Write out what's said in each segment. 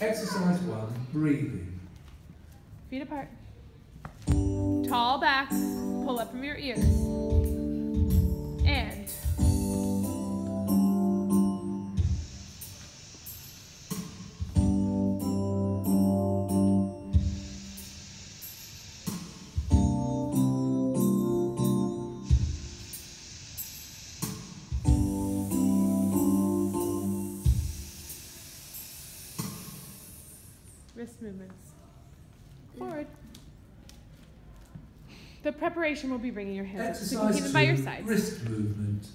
exercise one, breathing. Feet apart. Tall backs, pull up from your ears. Wrist movements. Forward. The preparation will be bringing your hands up, so you can keep them by your sides. wrist movement.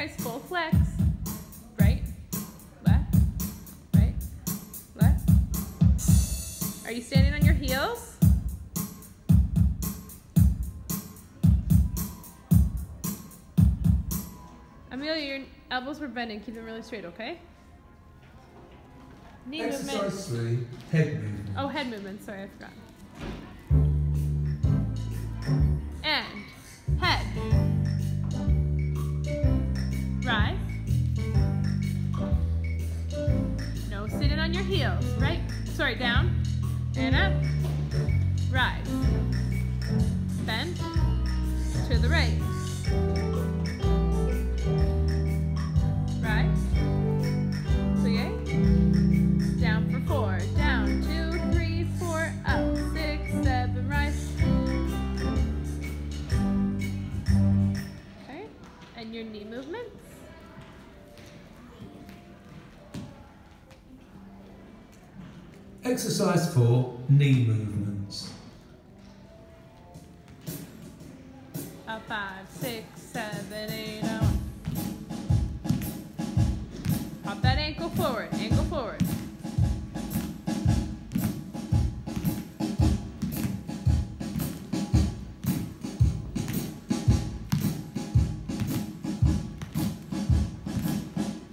All the way up, guys. Full flex. Right, left, right, left. Are you standing on your heels? Amelia, your elbows were bending. Keep them really straight, okay? Knee movement. Three, head movement. Oh, head movement. Sorry, I forgot. On your heels. Right. Sorry, down. And up. Rise. Bend. To the right. Rise. Plie. Down for four. Down. Two, three, four. Up. Six, seven. Rise. Okay. And your knee movements. Exercise four, knee movements. Up five, six, seven, eight, out. Pop that ankle forward, ankle forward.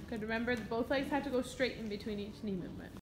Good, remember both legs have to go straight in between each knee movement.